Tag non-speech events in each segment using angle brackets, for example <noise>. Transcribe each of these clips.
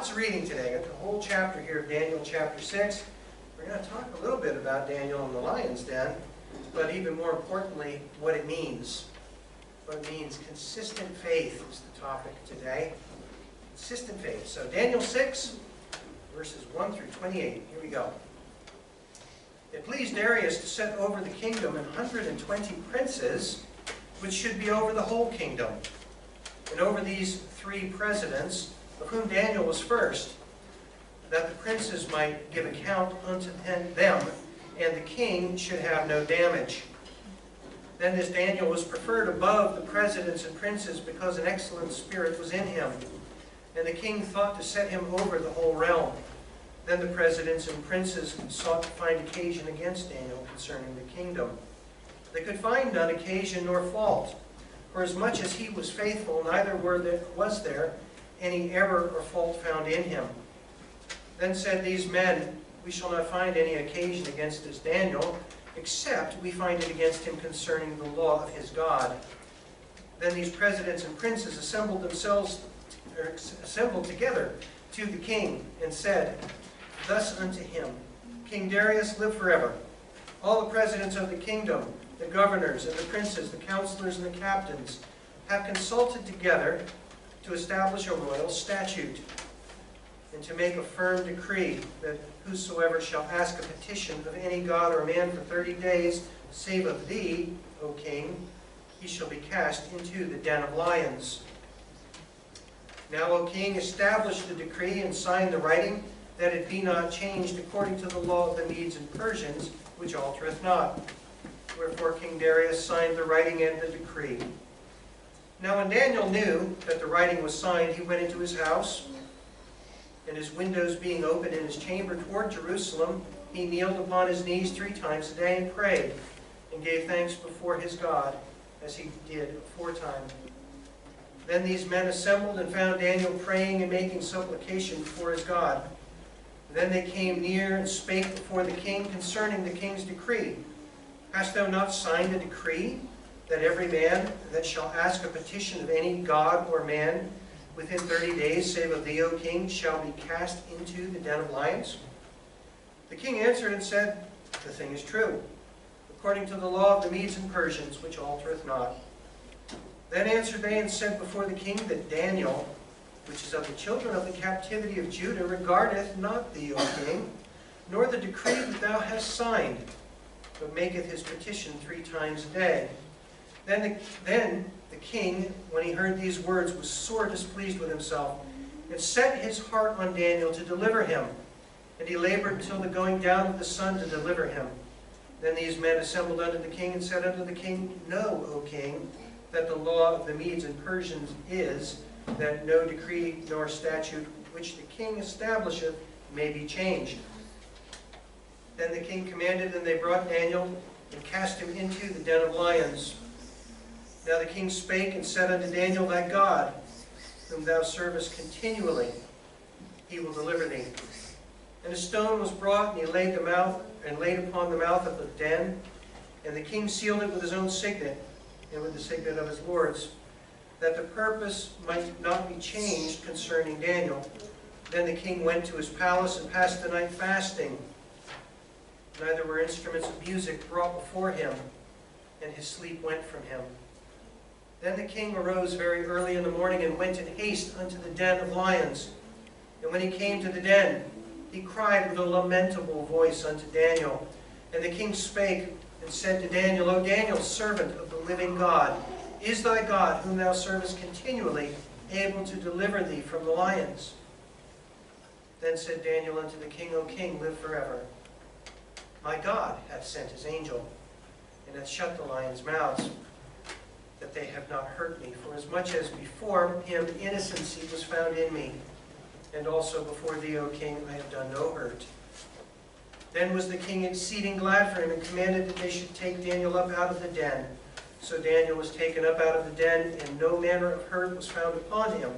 Lots of reading today. Got the whole chapter here of Daniel, chapter 6. We're going to talk a little bit about Daniel and the lion's den, but even more importantly, what it means. What it means. Consistent faith is the topic today. Consistent faith. So Daniel 6, verses 1 through 28. Here we go. It pleased Darius to set over the kingdom an 120 princes, which should be over the whole kingdom. And over these three presidents, of whom Daniel was first, that the princes might give account unto them, and the king should have no damage. Then this Daniel was preferred above the presidents and princes because an excellent spirit was in him. And the king thought to set him over the whole realm. Then the presidents and princes sought to find occasion against Daniel concerning the kingdom. They could find none occasion nor fault, for as much as he was faithful, neither were there, was there any error or fault found in him. Then said these men, We shall not find any occasion against this Daniel, except we find it against him concerning the law of his God. Then these presidents and princes assembled themselves, or assembled together to the king, and said, Thus unto him, King Darius, live forever. All the presidents of the kingdom, the governors and the princes, the counselors and the captains, have consulted together to establish a royal statute and to make a firm decree that whosoever shall ask a petition of any god or man for thirty days, save of thee, O king, he shall be cast into the den of lions. Now, O king, establish the decree and sign the writing, that it be not changed according to the law of the Medes and Persians, which altereth not. Wherefore King Darius signed the writing and the decree. Now when Daniel knew that the writing was signed, he went into his house, and his windows being open in his chamber toward Jerusalem, he kneeled upon his knees three times a day and prayed, and gave thanks before his God, as he did aforetime. Then these men assembled and found Daniel praying and making supplication before his God. Then they came near and spake before the king concerning the king's decree. Hast thou not signed a decree that every man that shall ask a petition of any god or man within thirty days, save of thee, O king, shall be cast into the den of lions? The king answered and said, The thing is true, according to the law of the Medes and Persians, which altereth not. Then answered they and said before the king that Daniel, which is of the children of the captivity of Judah, regardeth not thee, O king, nor the decree that thou hast signed, but maketh his petition three times a day. Then the, then the king, when he heard these words, was sore displeased with himself, and set his heart on Daniel to deliver him. And he labored until the going down of the sun to deliver him. Then these men assembled unto the king, and said unto the king, Know, O king, that the law of the Medes and Persians is, that no decree nor statute which the king establisheth may be changed. Then the king commanded, and they brought Daniel, and cast him into the den of lions. Now the king spake and said unto Daniel, Thy God, whom thou servest continually, he will deliver thee. And a stone was brought, and he laid the mouth and laid upon the mouth of the den, and the king sealed it with his own signet, and with the signet of his lords, that the purpose might not be changed concerning Daniel. Then the king went to his palace and passed the night fasting. Neither were instruments of music brought before him, and his sleep went from him. Then the king arose very early in the morning and went in haste unto the den of lions. And when he came to the den, he cried with a lamentable voice unto Daniel. And the king spake and said to Daniel, O Daniel, servant of the living God, is thy God, whom thou servest continually, able to deliver thee from the lions? Then said Daniel unto the king, O king, live forever. My God hath sent his angel, and hath shut the lions' mouths that they have not hurt me. For as much as before him innocency was found in me, and also before thee, O king, I have done no hurt. Then was the king exceeding glad for him, and commanded that they should take Daniel up out of the den. So Daniel was taken up out of the den, and no manner of hurt was found upon him,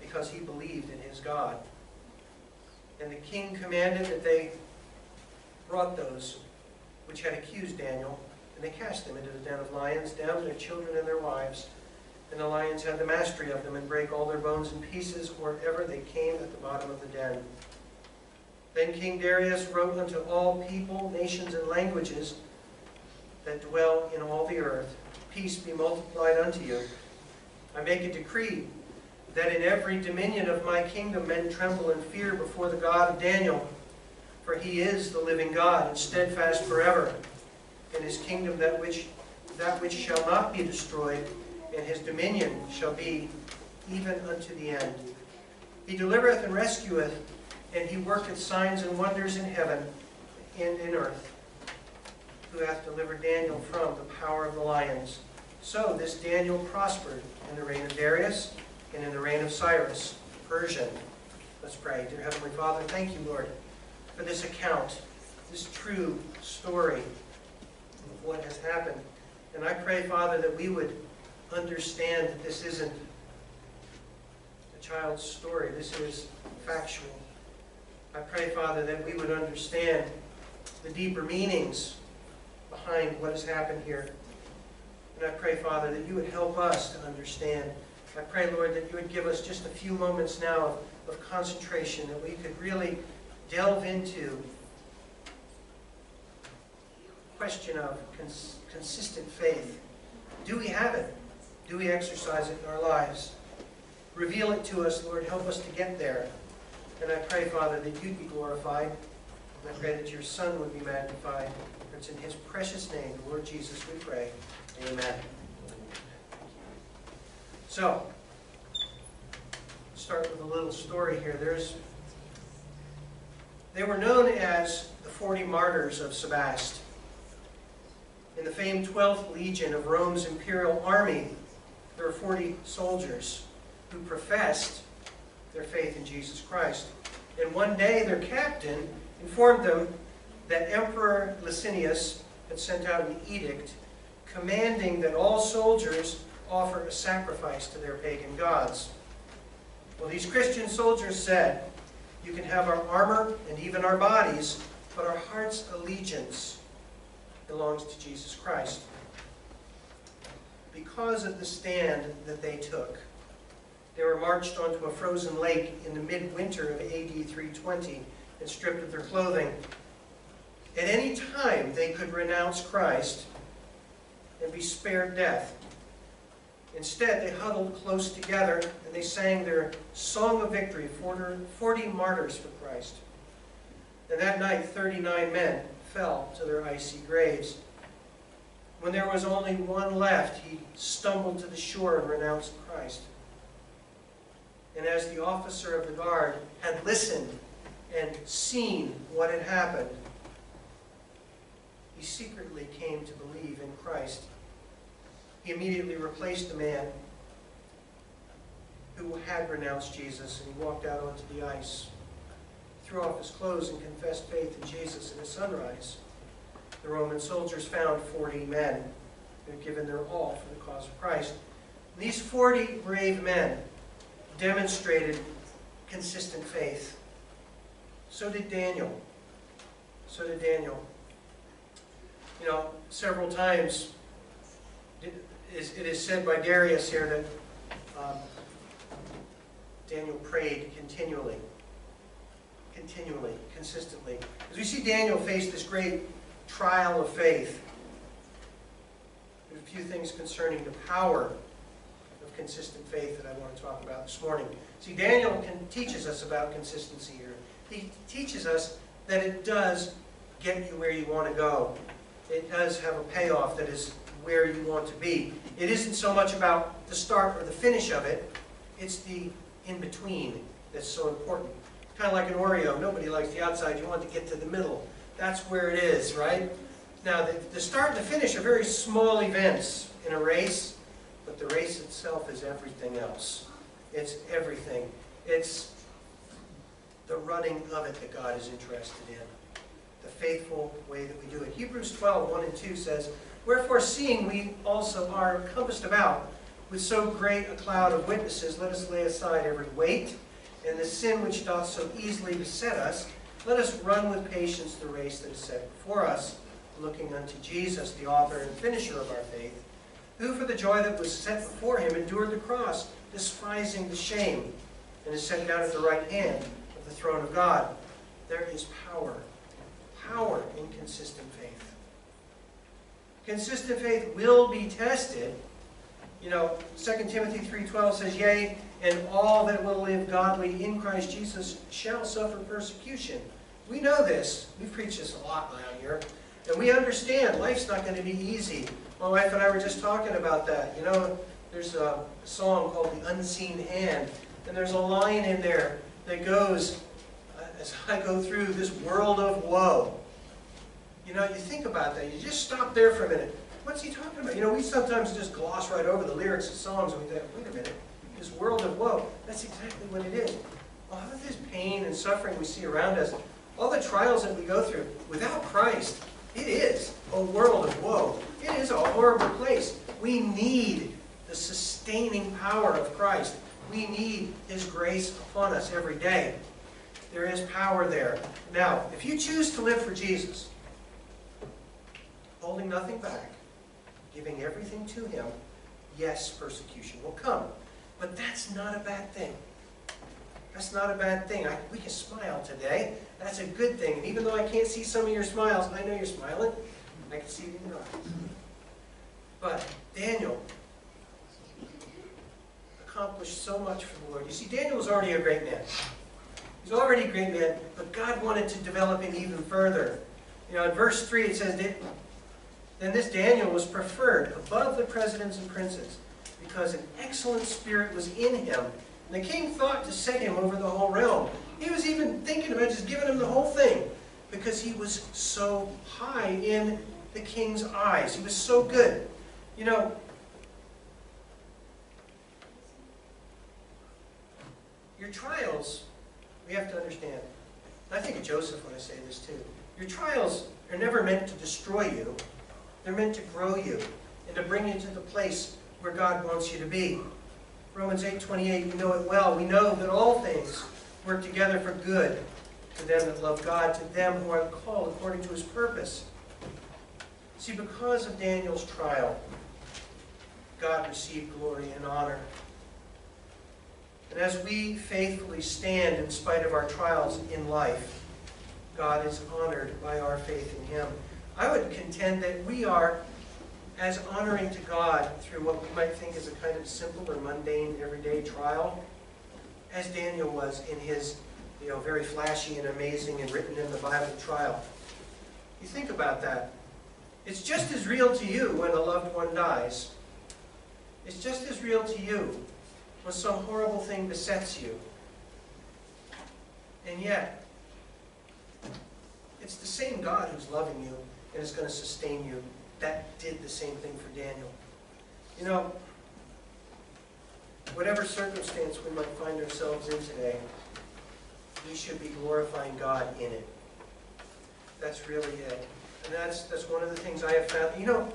because he believed in his God. And the king commanded that they brought those which had accused Daniel, and they cast them into the den of lions, down their children and their wives. And the lions had the mastery of them, and brake all their bones in pieces wherever they came at the bottom of the den. Then King Darius wrote unto all people, nations, and languages that dwell in all the earth, Peace be multiplied unto you. I make a decree that in every dominion of my kingdom men tremble and fear before the God of Daniel, for he is the living God, and steadfast forever. And his kingdom that which, that which shall not be destroyed, and his dominion shall be even unto the end. He delivereth and rescueth, and he worketh signs and wonders in heaven and in earth, who hath delivered Daniel from the power of the lions. So this Daniel prospered in the reign of Darius and in the reign of Cyrus, Persian. Let's pray. Dear Heavenly Father, thank you, Lord, for this account, this true story what has happened. And I pray, Father, that we would understand that this isn't a child's story. This is factual. I pray, Father, that we would understand the deeper meanings behind what has happened here. And I pray, Father, that you would help us to understand. I pray, Lord, that you would give us just a few moments now of, of concentration, that we could really delve into question of cons consistent faith. Do we have it? Do we exercise it in our lives? Reveal it to us, Lord. Help us to get there. And I pray, Father, that you'd be glorified. And I pray that your Son would be magnified. It's in his precious name, Lord Jesus, we pray. Amen. So, start with a little story here. There's, they were known as the 40 martyrs of Sebaste. In the famed 12th Legion of Rome's imperial army, there were 40 soldiers who professed their faith in Jesus Christ. And one day their captain informed them that Emperor Licinius had sent out an edict commanding that all soldiers offer a sacrifice to their pagan gods. Well, these Christian soldiers said, You can have our armor and even our bodies, but our heart's allegiance belongs to Jesus Christ. Because of the stand that they took, they were marched onto a frozen lake in the midwinter of AD 320 and stripped of their clothing. At any time, they could renounce Christ and be spared death. Instead, they huddled close together and they sang their song of victory, 40 martyrs for Christ. And that night, 39 men fell to their icy graves. When there was only one left, he stumbled to the shore and renounced Christ. And as the officer of the guard had listened and seen what had happened, he secretly came to believe in Christ. He immediately replaced the man who had renounced Jesus, and he walked out onto the ice, threw off his clothes, and confessed faith in Jesus at sunrise. The Roman soldiers found 40 men who had given their all for the cause of Christ. These 40 brave men demonstrated consistent faith. So did Daniel. So did Daniel. You know, several times it is said by Darius here that um, Daniel prayed continually. Continually, consistently. As we see Daniel face this great trial of faith, there's a few things concerning the power of consistent faith that I want to talk about this morning. See, Daniel can, teaches us about consistency here. He teaches us that it does get you where you want to go. It does have a payoff that is where you want to be. It isn't so much about the start or the finish of it, it's the in-between that's so important. Kind of like an Oreo. Nobody likes the outside. You want to get to the middle. That's where it is, right? Now, the, the start and the finish are very small events in a race. But the race itself is everything else. It's everything. It's the running of it that God is interested in. The faithful way that we do it. Hebrews 12, 1 and 2 says, Wherefore seeing we also are compassed about with so great a cloud of witnesses, let us lay aside every weight and the sin which doth so easily beset us. Let us run with patience the race that is set before us, looking unto Jesus, the author and finisher of our faith, who for the joy that was set before him endured the cross, despising the shame, and is set down at the right hand of the throne of God. There is power, power in consistent faith. Consistent faith will be tested. You know, 2 Timothy 3.12 says, Yea, and all that will live godly in Christ Jesus shall suffer persecution. We know this. We've preached this a lot around here. And we understand life's not going to be easy. My wife and I were just talking about that. You know, there's a song called The Unseen Hand. And there's a line in there that goes, uh, as I go through this world of woe. You know, you think about that. You just stop there for a minute. What's he talking about? You know, we sometimes just gloss right over the lyrics of songs and we think, wait a minute, this world of woe, that's exactly what it is. All of this pain and suffering we see around us, all the trials that we go through, without Christ, it is a world of woe. It is a horrible place. We need the sustaining power of Christ. We need His grace upon us every day. There is power there. Now, if you choose to live for Jesus, holding nothing back, giving everything to Him, yes, persecution will come. But that's not a bad thing. That's not a bad thing. I, we can smile today. That's a good thing. And even though I can't see some of your smiles, I know you're smiling. I can see it in your eyes. But Daniel accomplished so much for the Lord. You see, Daniel was already a great man. He's already a great man, but God wanted to develop him even further. You know, in verse 3 it says, Then this Daniel was preferred above the presidents and princes, because an excellent spirit was in him, and the king thought to set him over the whole realm. He was even thinking about just giving him the whole thing, because he was so high in the king's eyes. He was so good. You know, your trials, we have to understand. I think of Joseph when I say this too. Your trials are never meant to destroy you. They're meant to grow you and to bring you to the place where God wants you to be. Romans 8:28, we know it well. We know that all things work together for good to them that love God, to them who are called according to his purpose. See, because of Daniel's trial, God received glory and honor. And as we faithfully stand in spite of our trials in life, God is honored by our faith in him. I would contend that we are as honoring to God through what we might think is a kind of simple or mundane everyday trial, as Daniel was in his, you know, very flashy and amazing and written in the Bible trial. You think about that. It's just as real to you when a loved one dies. It's just as real to you when some horrible thing besets you. And yet, it's the same God who's loving you and is going to sustain you that did the same thing for Daniel. You know, whatever circumstance we might find ourselves in today, we should be glorifying God in it. That's really it. And that's, that's one of the things I have found. You know,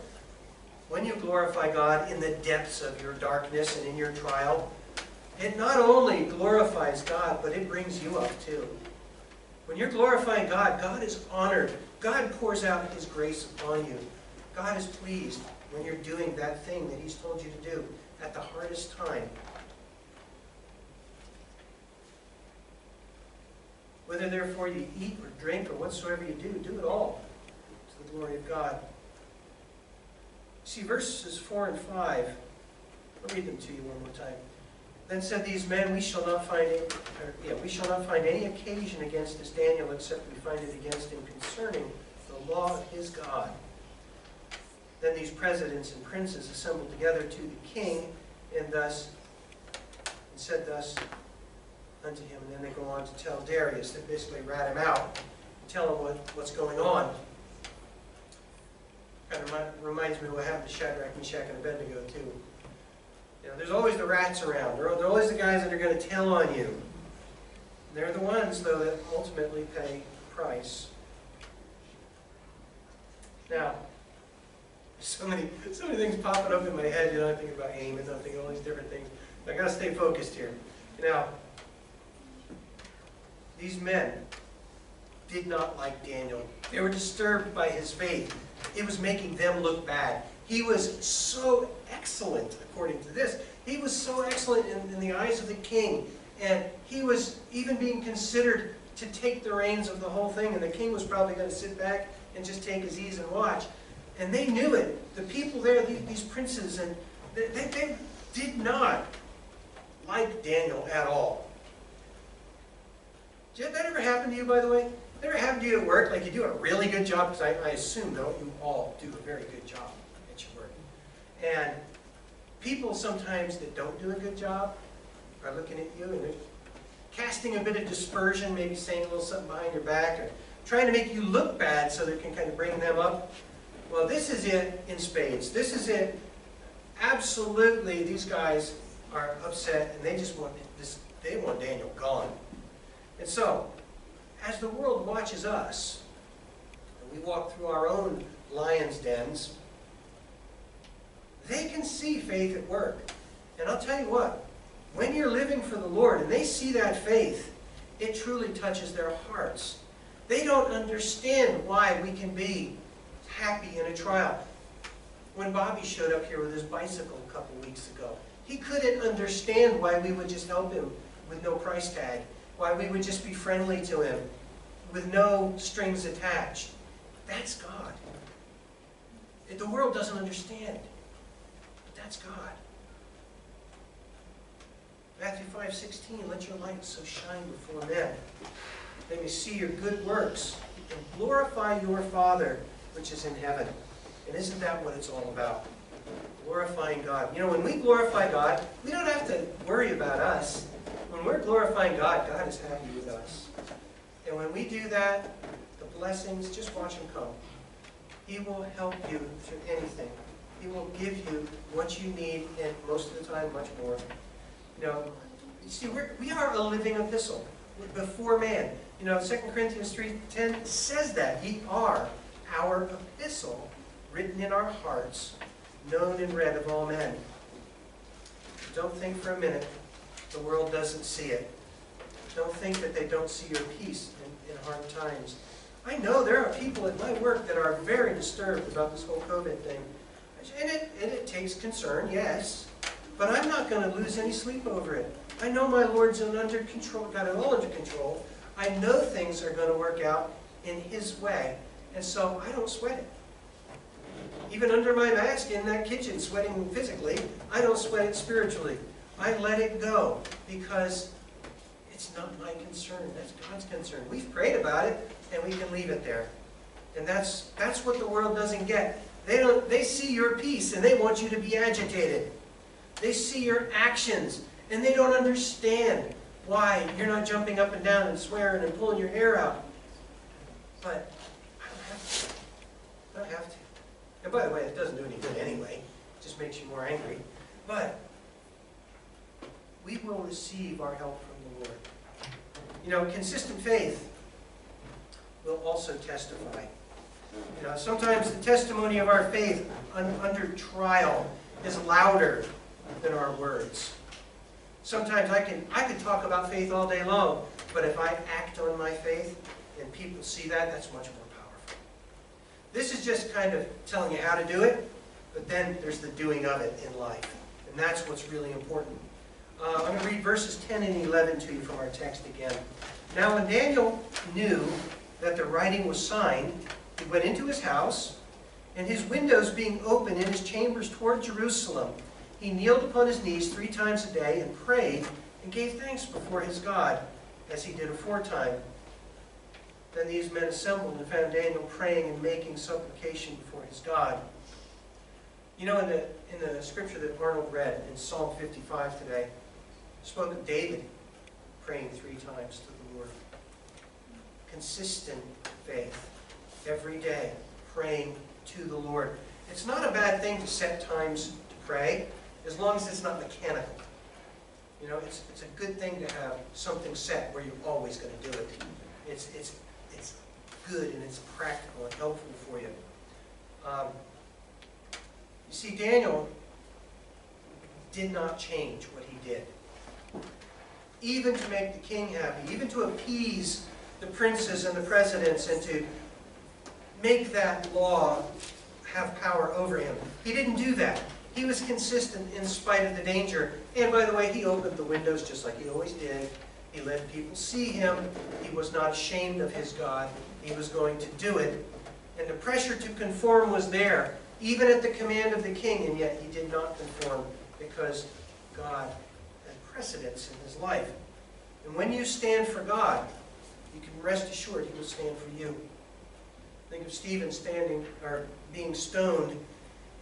when you glorify God in the depths of your darkness and in your trial, it not only glorifies God, but it brings you up too. When you're glorifying God, God is honored. God pours out His grace upon you. God is pleased when you're doing that thing that He's told you to do at the hardest time. Whether therefore you eat or drink or whatsoever you do, do it all to the glory of God. See, verses 4 and 5, I'll read them to you one more time. Then said these men, We shall not find any, or, yeah, we shall not find any occasion against this Daniel, except we find it against him concerning the law of his God. Then these presidents and princes assembled together to the king, and thus and said thus unto him. And then they go on to tell Darius, they basically rat him out, tell him what, what's going on. Kind of reminds me of what happened to Shadrach, Meshach, and Abednego too. You know, there's always the rats around. There are always the guys that are going to tell on you. They're the ones, though, that ultimately pay the price. Now, so many, so many things popping up in my head. You know, I think about aim and I think all these different things. I got to stay focused here. Now, these men did not like Daniel. They were disturbed by his faith. It was making them look bad. He was so excellent, according to this. He was so excellent in, in the eyes of the king. And he was even being considered to take the reins of the whole thing. And the king was probably going to sit back and just take his ease and watch. And they knew it. The people there, these, princes, and they, they, they did not like Daniel at all. Did that ever happen to you, by the way? That ever happen to you at work? Like you do a really good job, because I, I assume, don't you all do a very good job. And people sometimes that don't do a good job are looking at you and they're casting a bit of dispersion, maybe saying a little something behind your back, or trying to make you look bad so they can kind of bring them up. Well, this is it in spades. This is it. Absolutely, these guys are upset and they just want this, they want Daniel gone. And so, as the world watches us, and we walk through our own lion's dens, they can see faith at work. And I'll tell you what, when you're living for the Lord and they see that faith, it truly touches their hearts. They don't understand why we can be happy in a trial. When Bobby showed up here with his bicycle a couple weeks ago, he couldn't understand why we would just help him with no price tag, why we would just be friendly to him with no strings attached. That's God. The world doesn't understand. That's God. Matthew 5, 16, let your light so shine before men. They may see your good works and glorify your Father which is in heaven. And isn't that what it's all about? Glorifying God. You know, when we glorify God, we don't have to worry about us. When we're glorifying God, God is happy with us. And when we do that, the blessings, just watch them come. He will help you through anything. He will give you what you need, and most of the time, much more. You know, you see, we're, we are a living epistle before man. You know, 2 Corinthians 3.10 says that. Ye are our epistle, written in our hearts, known and read of all men. Don't think for a minute the world doesn't see it. Don't think that they don't see your peace in, in hard times. I know there are people at my work that are very disturbed about this whole COVID thing. And it, and it takes concern, yes. But I'm not going to lose any sleep over it. I know my Lord's under control, got it all under control. I know things are going to work out in His way. And so I don't sweat it. Even under my mask in that kitchen, sweating physically, I don't sweat it spiritually. I let it go because it's not my concern. That's God's concern. We've prayed about it, and we can leave it there. And that's, that's what the world doesn't get. They, don't, they see your peace, and they want you to be agitated. They see your actions, and they don't understand why you're not jumping up and down and swearing and pulling your hair out. But I don't have to. I don't have to. And by the way, it doesn't do any good anyway. It just makes you more angry. But we will receive our help from the Lord. You know, consistent faith will also testify. You know, sometimes the testimony of our faith un under trial is louder than our words. Sometimes I can I can talk about faith all day long, but if I act on my faith and people see that, that's much more powerful. This is just kind of telling you how to do it, but then there's the doing of it in life. And that's what's really important. Uh, I'm going to read verses 10 and 11 to you from our text again. Now when Daniel knew that the writing was signed, he went into his house, and his windows being open in his chambers toward Jerusalem, he kneeled upon his knees three times a day and prayed and gave thanks before his God, as he did aforetime. Then these men assembled and found Daniel praying and making supplication before his God. You know, in the, in the scripture that Arnold read in Psalm 55 today, spoke of David praying three times to the Lord. Consistent faith, every day, praying to the Lord. It's not a bad thing to set times to pray, as long as it's not mechanical. You know, it's, it's a good thing to have something set where you're always going to do it. It's, it's, it's good and it's practical and helpful for you. Um, you see, Daniel did not change what he did. Even to make the king happy, even to appease the princes and the presidents and to make that law have power over him. He didn't do that. He was consistent in spite of the danger. And by the way, he opened the windows just like he always did. He let people see him. He was not ashamed of his God. He was going to do it. And the pressure to conform was there, even at the command of the king, and yet he did not conform because God had precedence in his life. And when you stand for God, you can rest assured he will stand for you. Think of Stephen standing or being stoned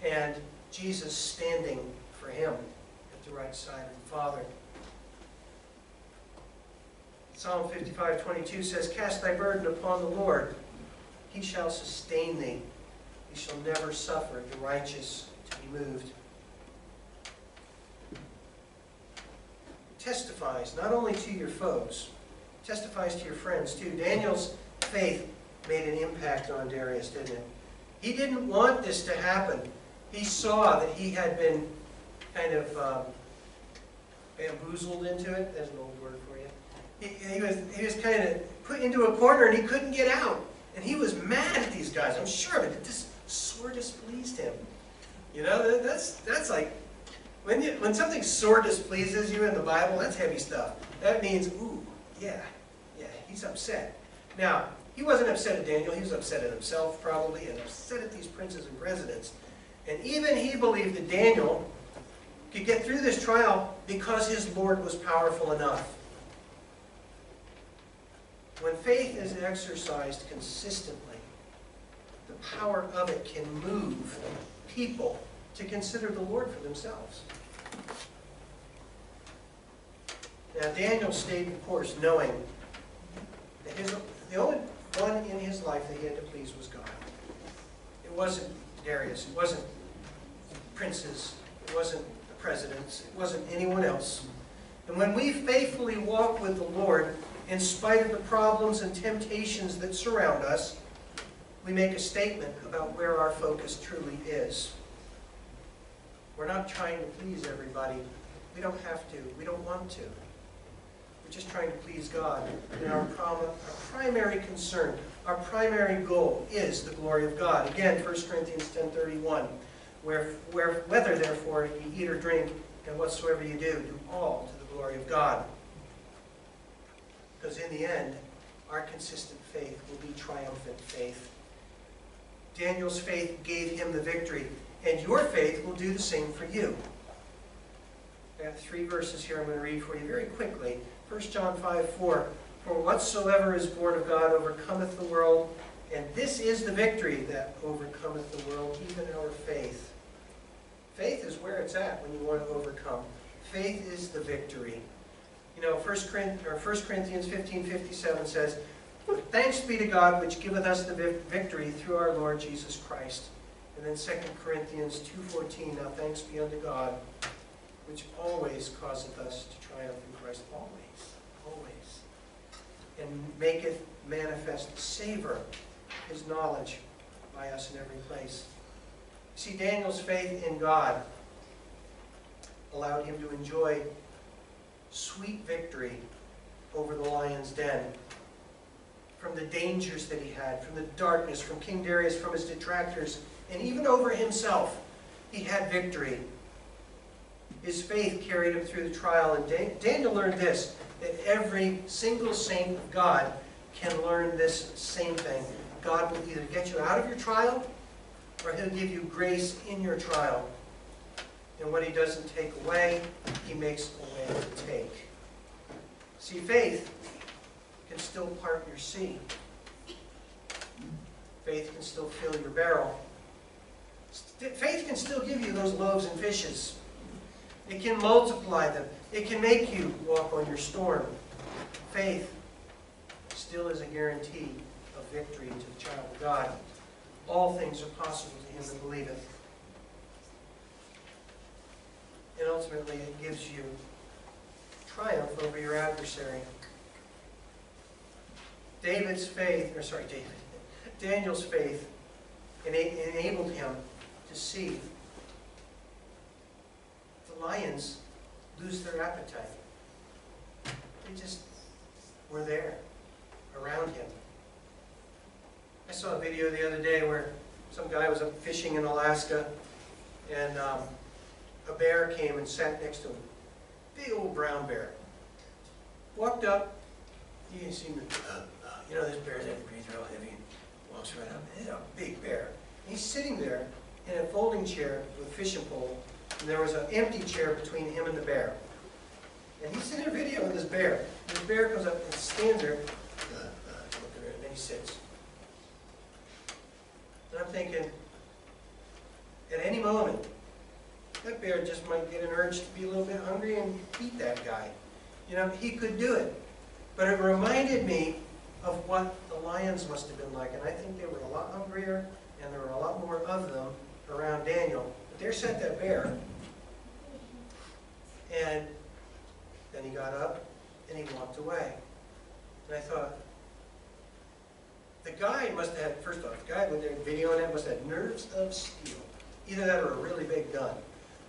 and Jesus standing for him at the right side of the Father. Psalm 55, 22 says, Cast thy burden upon the Lord. He shall sustain thee. He shall never suffer the righteous to be moved. Testifies not only to your foes, testifies to your friends too. Daniel's faith made an impact on Darius, didn't it? He didn't want this to happen. He saw that he had been kind of um, bamboozled into it. There's an old word for you. He, he, was, he was kind of put into a corner and he couldn't get out. And he was mad at these guys, I'm sure of it. just sore displeased him. You know, that, that's, that's like, when, you, when something sore displeases you in the Bible, that's heavy stuff. That means, ooh, yeah, yeah, he's upset. Now, he wasn't upset at Daniel, he was upset at himself probably, and upset at these princes and presidents. And even he believed that Daniel could get through this trial because his Lord was powerful enough. When faith is exercised consistently, the power of it can move people to consider the Lord for themselves. Now, Daniel stayed the course knowing that his, the only one in his life that he had to please was God. It wasn't Darius, it wasn't princes, it wasn't the presidents, it wasn't anyone else. And when we faithfully walk with the Lord, in spite of the problems and temptations that surround us, we make a statement about where our focus truly is. We're not trying to please everybody. We don't have to. We don't want to. Just trying to please God. And our, our primary concern, our primary goal is the glory of God. Again, 1 Corinthians 10.31, where, where, whether therefore you eat or drink, and whatsoever you do, do all to the glory of God. Because in the end, our consistent faith will be triumphant faith. Daniel's faith gave him the victory, and your faith will do the same for you. I have three verses here I'm going to read for you very quickly. 1 John 5, 4. For whatsoever is born of God overcometh the world, and this is the victory that overcometh the world, even our faith. Faith is where it's at when you want to overcome. Faith is the victory. You know, 1 Corinthians 15, 57 says, Thanks be to God which giveth us the victory through our Lord Jesus Christ. And then 2 Corinthians 2.14, Now thanks be unto God, which always causeth us to triumph in Christ. Always. And maketh manifest savor his knowledge by us in every place. See, Daniel's faith in God allowed him to enjoy sweet victory over the lion's den. From the dangers that he had, from the darkness, from King Darius, from his detractors, and even over himself, he had victory. His faith carried him through the trial, and Daniel learned this, that every single saint of God can learn this same thing. God will either get you out of your trial, or he'll give you grace in your trial. And what he doesn't take away, he makes a way to take. See, faith can still part your sea. Faith can still fill your barrel. Faith can still give you those loaves and fishes. It can multiply them. It can make you walk on your storm. Faith still is a guarantee of victory to the child of God. All things are possible to him that believeth. And ultimately, it gives you triumph over your adversary. David's faith, or sorry, David, Daniel's faith enabled him to see the lions lose their appetite. They just were there, around him. I saw a video the other day where some guy was up fishing in Alaska, and um, a bear came and sat next to him. Big old brown bear. Walked up, you can see, uh, uh, you know, this bear's to breathe real heavy, walks right up. It's a big bear. He's sitting there in a folding chair with a fishing pole, and there was an empty chair between him and the bear. And he's sitting there videoing this bear. This bear comes up and stands there, uh, uh, and then he sits. And I'm thinking, at any moment, that bear just might get an urge to be a little bit hungry and eat that guy. You know, he could do it. But it reminded me of what the lions must have been like. And I think they were a lot hungrier, and there were a lot more of them around Daniel. But there sat that bear. And then he got up and he walked away. And I thought, the guy must have first off, the guy with their video on it must have nerves of steel. Either that or a really big gun.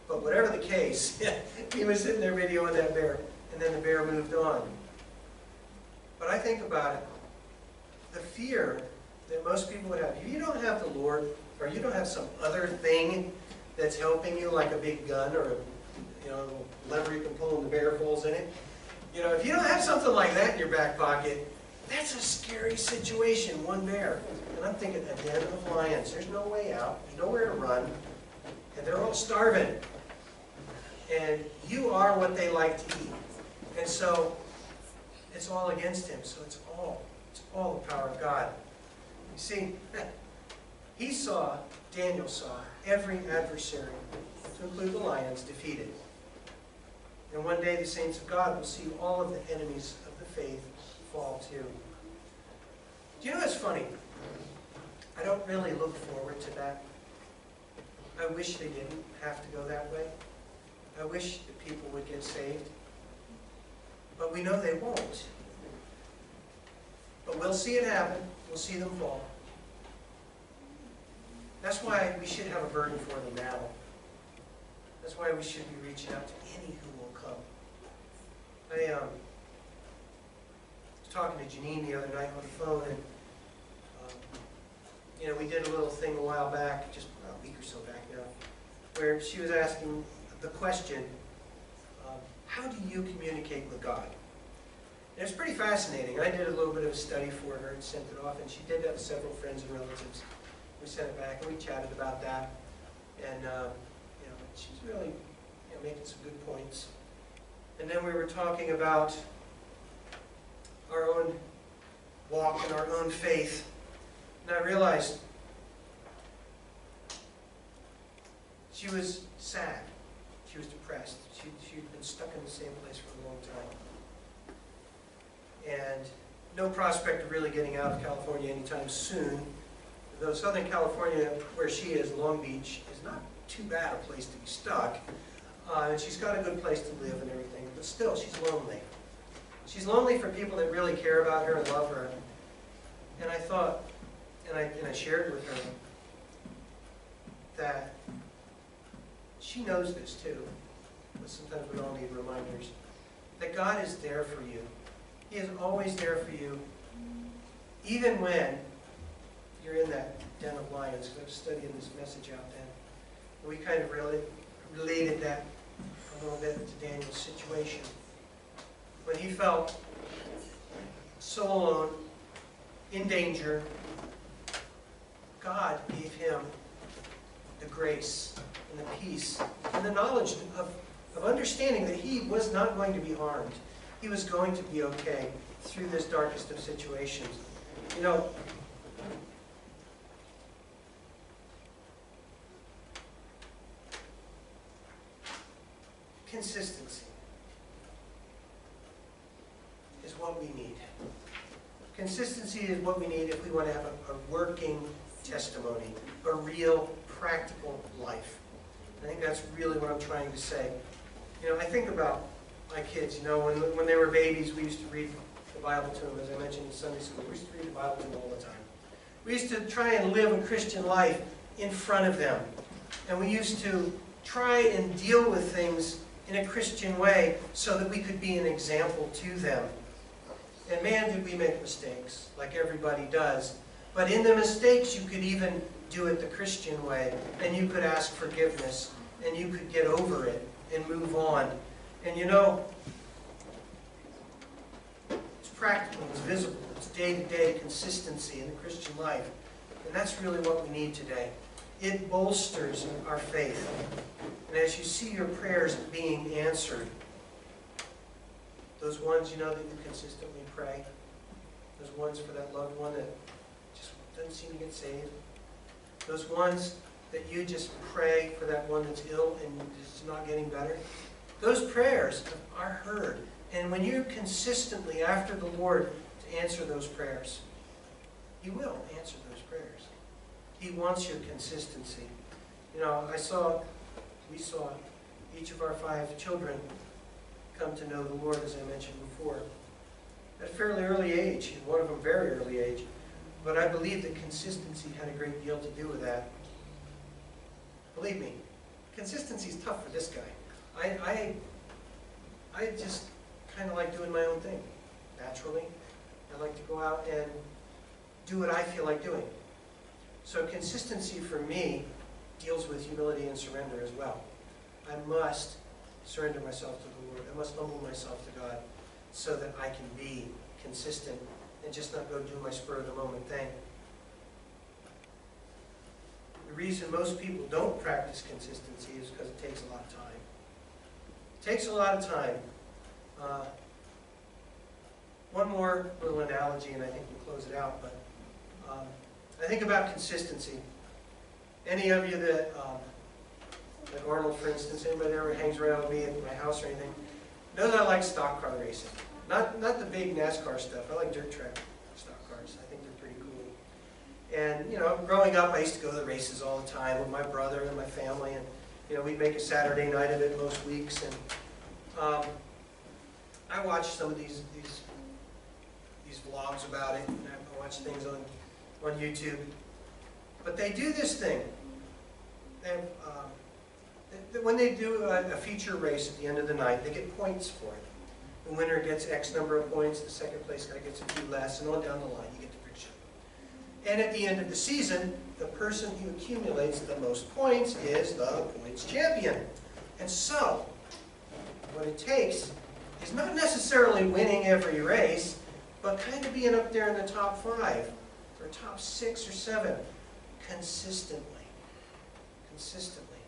But whatever the case, <laughs> he was sitting there videoing that bear, and then the bear moved on. But I think about it, the fear that most people would have, if you don't have the Lord, or you don't have some other thing that's helping you, like a big gun or a you know, lever you can pull and the bear falls in it. You know, if you don't have something like that in your back pocket, that's a scary situation, one bear. And I'm thinking, a den of lions. There's no way out. There's nowhere to run. And they're all starving. And you are what they like to eat. And so, it's all against him. So it's all, it's all the power of God. You see, <laughs> he saw, Daniel saw, every adversary, to include the lions, defeated. And one day the saints of God will see all of the enemies of the faith fall too. Do you know what's funny? I don't really look forward to that. I wish they didn't have to go that way. I wish that people would get saved. But we know they won't. But we'll see it happen. We'll see them fall. That's why we should have a burden for them now. That's why we should be reaching out to any who. I um, was talking to Janine the other night on the phone, and um, you know, we did a little thing a while back, just a week or so back now, where she was asking the question, um, how do you communicate with God? And it's pretty fascinating. I did a little bit of a study for her and sent it off, and she did that with several friends and relatives. We sent it back, and we chatted about that. And um, you know, she's really you know, making some good points. And then we were talking about our own walk and our own faith. And I realized she was sad. She was depressed. She, she'd been stuck in the same place for a long time. And no prospect of really getting out of California anytime soon. Though Southern California, where she is, Long Beach, is not too bad a place to be stuck. Uh, and she's got a good place to live and everything, but still, she's lonely. She's lonely for people that really care about her and love her. And I thought, and I, and I shared with her, that she knows this too, but sometimes we all need reminders, that God is there for you. He is always there for you, even when you're in that den of lions, because I was studying this message out then. We kind of really related that a little bit to Daniel's situation. When he felt so alone, in danger, God gave him the grace and the peace and the knowledge of, of understanding that he was not going to be harmed. He was going to be okay through this darkest of situations. You know, consistency is what we need. Consistency is what we need if we want to have a, a working testimony, a real practical life. I think that's really what I'm trying to say. You know, I think about my kids, you know, when, when they were babies, we used to read the Bible to them, as I mentioned in Sunday school. We used to read the Bible to them all the time. We used to try and live a Christian life in front of them. And we used to try and deal with things in a Christian way so that we could be an example to them. And man, did we make mistakes, like everybody does. But in the mistakes, you could even do it the Christian way, and you could ask forgiveness, and you could get over it and move on. And you know, it's practical, it's visible, it's day-to-day consistency in the Christian life. And that's really what we need today. It bolsters our faith. And as you see your prayers being answered, those ones you know that you consistently pray, those ones for that loved one that just doesn't seem to get saved, those ones that you just pray for that one that's ill and is not getting better, those prayers are heard. And when you're consistently after the Lord to answer those prayers, He will answer those prayers. He wants your consistency. You know, I saw, we saw each of our five children come to know the Lord, as I mentioned before, at a fairly early age, and one of them very early age. But I believe that consistency had a great deal to do with that. Believe me, consistency is tough for this guy. I, I, I just kind of like doing my own thing, naturally. I like to go out and do what I feel like doing. So consistency for me deals with humility and surrender as well. I must surrender myself to the Lord. I must humble myself to God so that I can be consistent and just not go do my spur of the moment thing. The reason most people don't practice consistency is because it takes a lot of time. It takes a lot of time. Uh, one more little analogy, and I think we'll close it out. But um, I think about consistency. Any of you that, um, like Arnold, for instance, anybody that ever hangs around with me at my house or anything, knows I like stock car racing. Not, not the big NASCAR stuff. I like dirt track stock cars. I think they're pretty cool. And, you know, growing up, I used to go to the races all the time with my brother and my family. And, you know, we'd make a Saturday night of it most weeks. And um, I watched some of these, these, these vlogs about it. And I watch things on, on YouTube. But they do this thing. They, um, when they do a, a feature race at the end of the night, they get points for it. The winner gets X number of points, the second place guy gets a few less, and on down the line, you get the picture. And at the end of the season, the person who accumulates the most points is the points champion. And so, what it takes is not necessarily winning every race, but kind of being up there in the top five, or top six or seven, consistently. Consistently.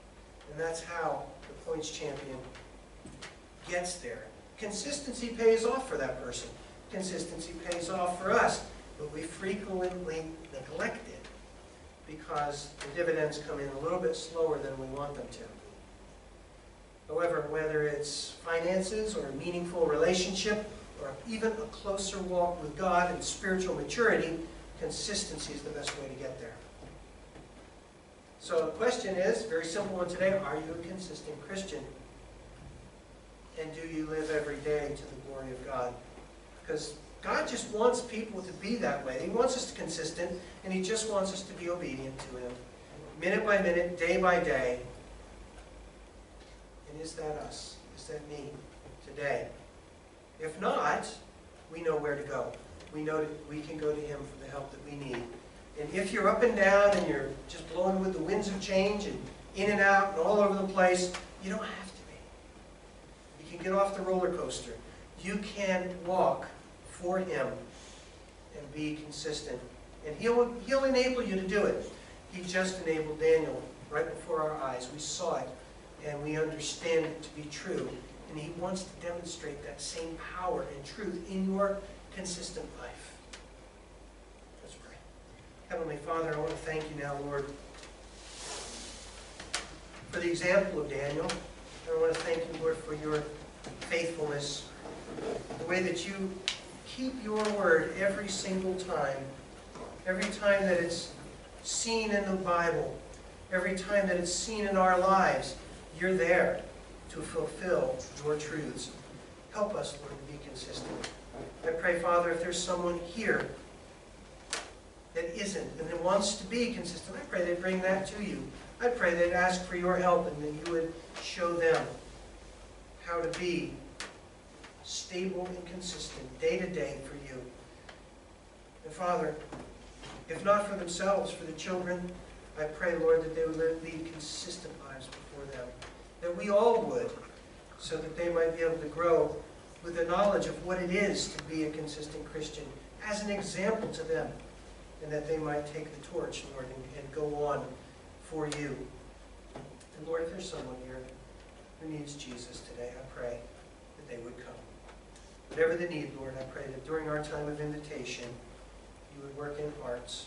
And that's how the points champion gets there. Consistency pays off for that person. Consistency pays off for us, but we frequently neglect it because the dividends come in a little bit slower than we want them to. However, whether it's finances or a meaningful relationship or even a closer walk with God and spiritual maturity, consistency is the best way to get there. So the question is, very simple one today, are you a consistent Christian? And do you live every day to the glory of God? Because God just wants people to be that way. He wants us to be consistent, and He just wants us to be obedient to Him. Minute by minute, day by day. And is that us? Is that me today? If not, we know where to go. We know that we can go to Him for the help that we need. And if you're up and down and you're just blowing with the winds of change and in and out and all over the place, you don't have to be. You can get off the roller coaster. You can walk for Him and be consistent. And He'll, he'll enable you to do it. He just enabled Daniel right before our eyes. We saw it and we understand it to be true. And He wants to demonstrate that same power and truth in your consistent life. Heavenly Father, I want to thank you now, Lord, for the example of Daniel. I want to thank you, Lord, for your faithfulness, the way that you keep your word every single time, every time that it's seen in the Bible, every time that it's seen in our lives, you're there to fulfill your truths. Help us, Lord, to be consistent. I pray, Father, if there's someone here that isn't and that wants to be consistent, I pray they bring that to you. I pray they'd ask for your help and that you would show them how to be stable and consistent day to day for you. And Father, if not for themselves, for the children, I pray, Lord, that they would lead consistent lives before them, that we all would, so that they might be able to grow with the knowledge of what it is to be a consistent Christian as an example to them, and that they might take the torch, Lord, and, and go on for you. And Lord, if there's someone here who needs Jesus today, I pray that they would come. Whatever the need, Lord, I pray that during our time of invitation, you would work in hearts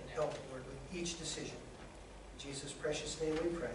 and help, Lord, with each decision. In Jesus' precious name we pray.